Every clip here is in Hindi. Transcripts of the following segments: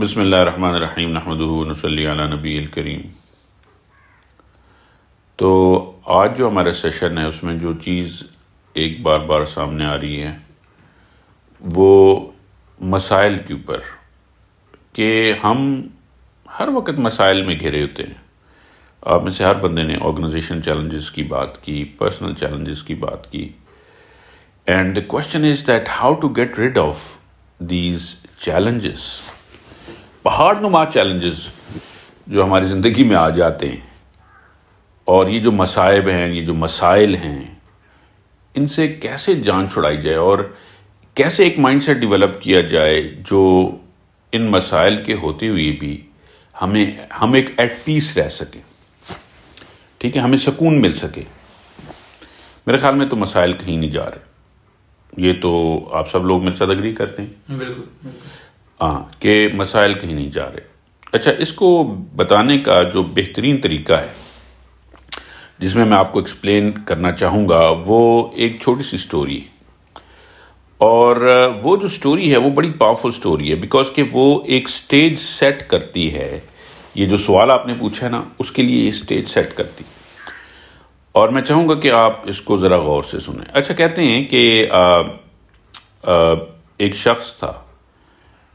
बसमीम नहमदनसली नबी करीम। तो आज जो हमारा सेशन है, उसमें जो चीज़ एक बार बार सामने आ रही है, वो मसाइल के ऊपर, कि हम हर वक्त मसाइल में घिरे होते हैं। आप में से हर बंदे ने ऑर्गेनाइजेशन चैलेंजेस की बात की, पर्सनल चैलेंजेस की बात की। And the question is that how to get rid of these challenges पहाड़ नुमा चैलेंजेस जो हमारी ज़िंदगी में आ जाते हैं और ये जो मसाइब हैं, ये जो मसाइल हैं, इनसे कैसे जान छुड़ाई जाए और कैसे एक माइंडसेट डेवलप किया जाए जो इन मसाइल के होते हुए भी हमें, हम एक एट पीस रह सकें। ठीक है? हमें सुकून मिल सके। मेरे ख्याल में तो मसाइल कहीं नहीं जा रहे। ये तो आप सब लोग मेरे साथ अग्री करते हैं। बिल्कुल। हाँ कि मसाइल कहीं नहीं जा रहे। अच्छा इसको बताने का जो बेहतरीन तरीका है, जिसमें मैं आपको एक्सप्लेन करना चाहूँगा, वो एक छोटी सी स्टोरी है। और, वो जो स्टोरी है, वो बड़ी पावरफुल स्टोरी है बिकॉज़ कि वो एक स्टेज सेट करती है। ये जो सवाल आपने पूछा है ना, उसके लिए ये स्टेज सेट करती है। और मैं चाहूँगा कि आप इसको ज़रा गौर से सुने। अच्छा कहते हैं कि एक शख्स था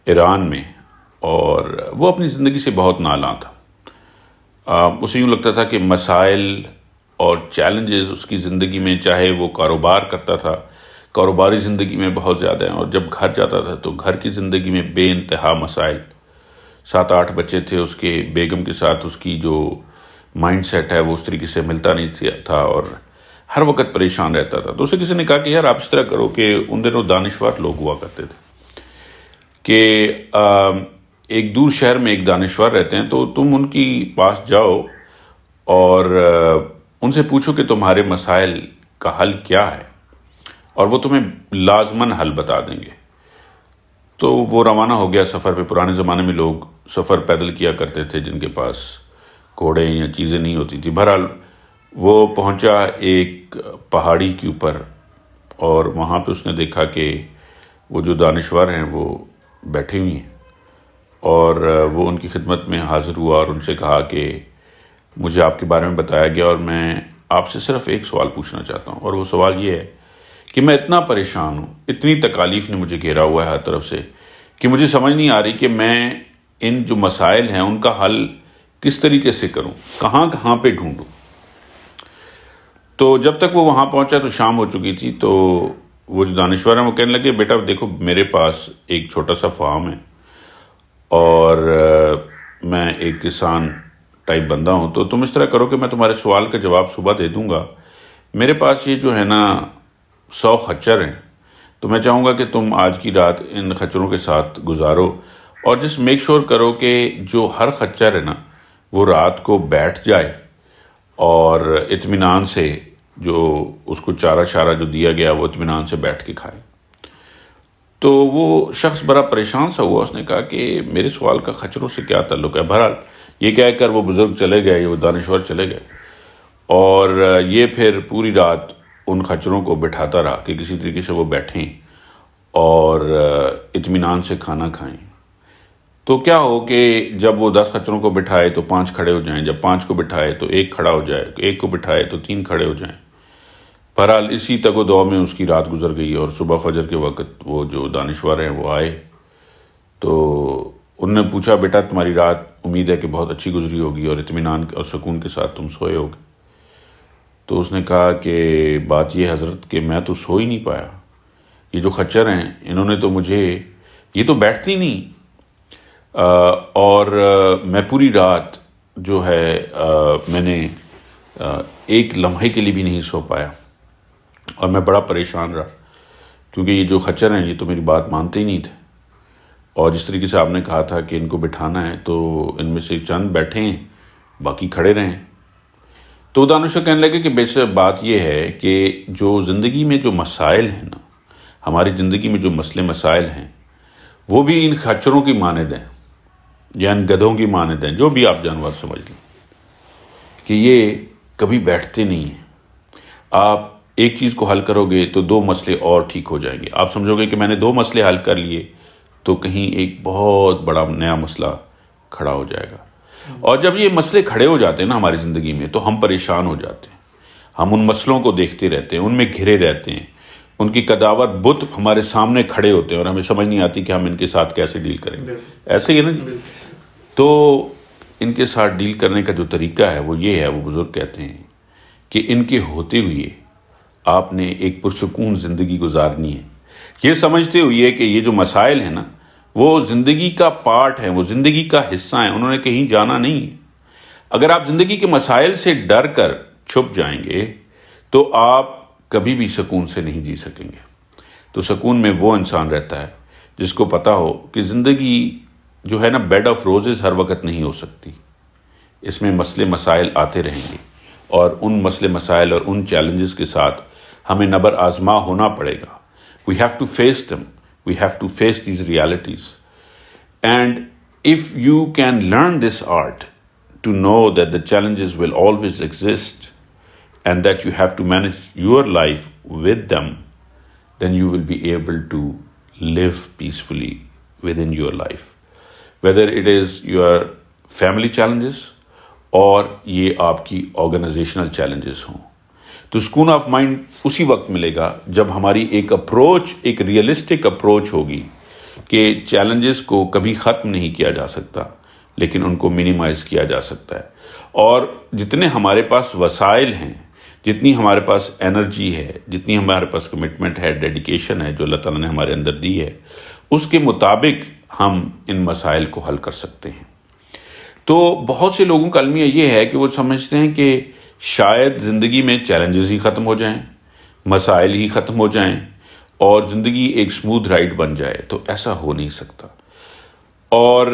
ईरान में, और वो अपनी ज़िंदगी से बहुत नाला था। उसे यूँ लगता था कि मसाइल और चैलेंजेस उसकी ज़िंदगी में, चाहे वो कारोबार करता था, कारोबारी ज़िंदगी में बहुत ज़्यादा हैं, और जब घर जाता था तो घर की ज़िंदगी में बे मसाइल। सात आठ बच्चे थे उसके, बेगम के साथ उसकी जो माइंड सेट है, वो उस तरीके से मिलता नहीं था और हर वक्त परेशान रहता था। तो उसे किसी ने कहा कि, यार, आप इस तरह करो कि उन दिनों दानश्वर लोग हुआ करते थे। कि एक दूर शहर में एक दानश्वर रहते हैं तो तुम उनकी पास जाओ और उनसे पूछो कि तुम्हारे मसाइल का हल क्या है और वो तुम्हें लाजमन हल बता देंगे। तो वो रवाना हो गया सफ़र पे। पुराने ज़माने में लोग सफ़र पैदल किया करते थे, जिनके पास घोड़े या चीज़ें नहीं होती थी। बहरहाल, वो पहुँचा एक पहाड़ी के ऊपर और वहाँ पे उसने देखा कि वो जो दानश्वर हैं, वो बैठी हुई हैं। और वो उनकी खिदमत में हाज़िर हुआ और उनसे कहा कि मुझे आपके बारे में बताया गया और मैं आपसे सिर्फ़ एक सवाल पूछना चाहता हूँ। और वो सवाल ये है कि मैं इतना परेशान हूँ, इतनी तकालीफ ने मुझे घेरा हुआ है हर तरफ़ से, कि मुझे समझ नहीं आ रही कि मैं इन जो मसाइल हैं, उनका हल किस तरीके से करूँ, कहाँ कहाँ पे ढूंढूँ। तो जब तक वो वहाँ पहुँचा तो शाम हो चुकी थी तो वो जो दानश्वर हैं, वो कहने लगे, बेटा, देखो, मेरे पास एक छोटा सा फार्म है और मैं एक किसान टाइप बंदा हूँ तो तुम इस तरह करो कि मैं तुम्हारे सवाल का जवाब सुबह दे दूँगा। मेरे पास ये जो है ना, सौ खच्चर हैं तो मैं चाहूँगा कि तुम आज की रात इन खच्चरों के साथ गुजारो और जिस मेक श्योर करो कि जो हर खच्चर है ना, वो रात को बैठ जाए और इतमान से जो उसको चारा शारा जो दिया गया, वो इतमान से बैठ के खाए। तो वो शख्स बड़ा परेशान सा हुआ। उसने कहा कि मेरे सवाल का खचरों से क्या ताल्लुक है? बहरहाल, ये कहकर वो बुज़ुर्ग चले गए वो दानश्वर चले गए। और ये फिर पूरी रात उन खचरों को बिठाता रहा कि किसी तरीके से वो बैठें और इतमान से खाना खाएँ। तो क्या हो कि जब वो दस खच्चरों को बिठाए तो पाँच खड़े हो जाएँ। जब पाँच को बिठाए तो एक खड़ा हो जाए, एक को बिठाए तो तीन खड़े हो जाएँ। बहरहाल इसी तक दौ में उसकी रात गुजर गई और सुबह फजर के वक्त वो जो दानश्वर हैं वो आए। तो उनने पूछा बेटा तुम्हारी रात उम्मीद है कि बहुत अच्छी गुजरी होगी और इतमान और सुकून के साथ तुम सोए होगे? तो उसने कहा कि बात यह हज़रत कि मैं तो सो ही नहीं पाया। ये जो खच्चर हैं इन्होंने तो मुझे ये तो बैठती नहीं। आ, और मैं पूरी रात जो है आ, मैंने आ, एक लम्हे के लिए भी नहीं सो पाया। और मैं बड़ा परेशान रहा, क्योंकि ये जो खच्चर हैं, ये तो मेरी बात मानते ही नहीं थे। और जिस तरीके से आपने कहा था कि इनको बिठाना है तो इनमें से चंद बैठे हैं, बाकी खड़े रहें तो दानुशा कहने लगे कि बेशक बात यह है कि जो ज़िंदगी में जो मसाइल हैं ना, हमारी ज़िंदगी में जो मसले मसाइल हैं, वो भी इन खच्चरों की माने दें या इन गधों की माने दें जो भी आप जानवर समझ लें, कि ये कभी बैठते नहीं हैं। आप एक चीज़ को हल करोगे तो दो मसले और ठीक हो जाएँगे। आप समझोगे कि मैंने दो मसले हल कर लिए तो कहीं एक बहुत बड़ा नया मसला खड़ा हो जाएगा। और जब ये मसले खड़े हो जाते हैं ना हमारी ज़िंदगी में तो हम परेशान हो जाते हैं। हम उन मसलों को देखते रहते हैं उनमें घिरे रहते हैं। उनकी कदावर बुत हमारे सामने खड़े होते हैं और हमें समझ नहीं आती कि हम इनके साथ कैसे डील करेंगे ऐसे ही है ना? तो इनके साथ डील करने का जो तरीका है वो ये है वो बुज़ुर्ग कहते हैं कि इनके होते हुए आपने एक पुरसकून ज़िंदगी गुजारनी है। ये समझते हुए कि ये जो मसाइल हैं ना, वो ज़िंदगी का पार्ट है, वो ज़िंदगी का हिस्सा है, उन्होंने कहीं जाना नहीं है। अगर आप ज़िंदगी के मसाइल से डर कर छुप जाएँगे तो आप कभी भी सुकून से नहीं जी सकेंगे। तो सुकून में वो इंसान रहता है, जिसको पता हो कि ज़िंदगी जो है ना बेड ऑफ़ रोजेस हर वक्त नहीं हो सकती। इसमें मसले मसाइल आते रहेंगे और उन मसले मसाइल और उन चैलेंजेस के साथ हमें नबर आजमा होना पड़ेगा we have to face them we have to face these realities and if you can learn this art to know that the challenges will always exist and that you have to manage your life with them, then you will be able to live peacefully within your life. Whether it is your family challenges और ये आपकी ऑर्गेनाइजेशनल चैलेंजेस हों तो सुकून ऑफ़ माइंड उसी वक्त मिलेगा जब हमारी एक अप्रोच एक रियलिस्टिक अप्रोच होगी कि चैलेंजेस को कभी ख़त्म नहीं किया जा सकता, लेकिन उनको मिनिमाइज़ किया जा सकता है। और जितने हमारे पास वसाइल हैं, जितनी हमारे पास एनर्जी है, जितनी हमारे पास कमिटमेंट है डेडिकेशन है, जो अल्लाह ताला ने हमारे अंदर दी है, उसके मुताबिक हम इन मसाइल को हल कर सकते हैं। तो बहुत से लोगों का अलमिया ये है कि वो समझते हैं कि शायद ज़िंदगी में चैलेंजेस ही ख़त्म हो जाएँ, मसाइल ही ख़त्म हो जाएँ, और ज़िंदगी एक स्मूथ राइड बन जाए तो ऐसा हो नहीं सकता। और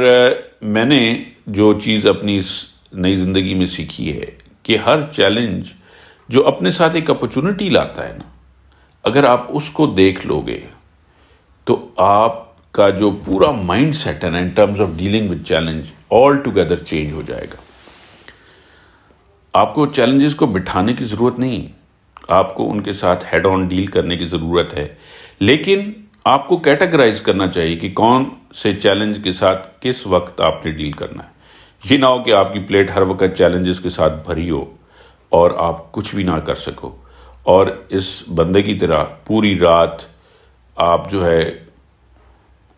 मैंने जो चीज़ अपनी इस नई ज़िंदगी में सीखी है कि हर चैलेंज जो अपने साथ एक अपॉर्चुनिटी लाता है ना, अगर आप उसको देख लोगे तो आपका जो पूरा माइंड सेट है ना in terms of dealing with challenge altogether change हो जाएगा। आपको चैलेंजेस को बिठाने की ज़रूरत नहीं। आपको उनके साथ हेड ऑन डील करने की ज़रूरत है। लेकिन आपको कैटेगराइज करना चाहिए कि कौन से चैलेंज के साथ किस वक्त आपने डील करना है। ये ना हो कि आपकी प्लेट हर वक्त चैलेंजेस के साथ भरी हो और आप कुछ भी ना कर सको। और इस बंदे की तरह पूरी रात आप जो है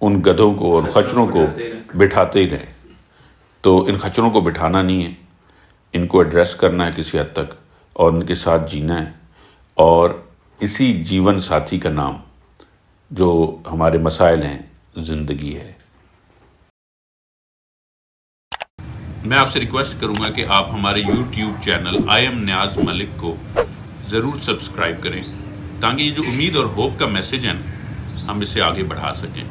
उन गधों को और खचरों को बिठाते ही रहें। तो इन खचरों को बिठाना नहीं है। इनको एड्रेस करना है किसी हद तक और उनके साथ जीना है। और इसी जीवन साथी का नाम जो हमारे मसाइल हैं, ज़िंदगी है। मैं आपसे रिक्वेस्ट करूँगा कि आप हमारे YouTube channel I am Niyaz Malik को ज़रूर सब्सक्राइब करें, ताकि ये जो उम्मीद और होप का मैसेज है हम इसे आगे बढ़ा सकें।